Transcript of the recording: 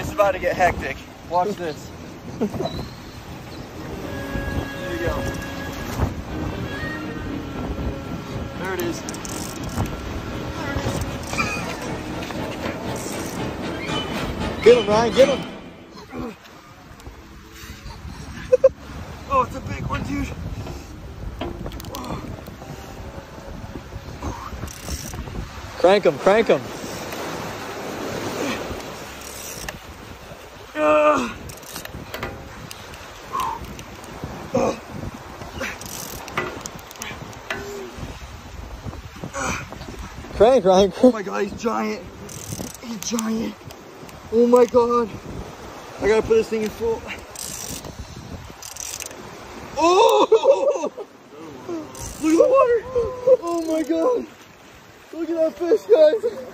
It's about to get hectic. Watch this. Here you go. There it is. Get him, Ryan, get him. Oh, it's a big one, dude. Crank him, crank him. Crank, Ryan. Oh my god, he's giant. He's giant. Oh my god. I gotta put this thing in full. Oh! Look at the water. Oh my god. Look at that fish, guys.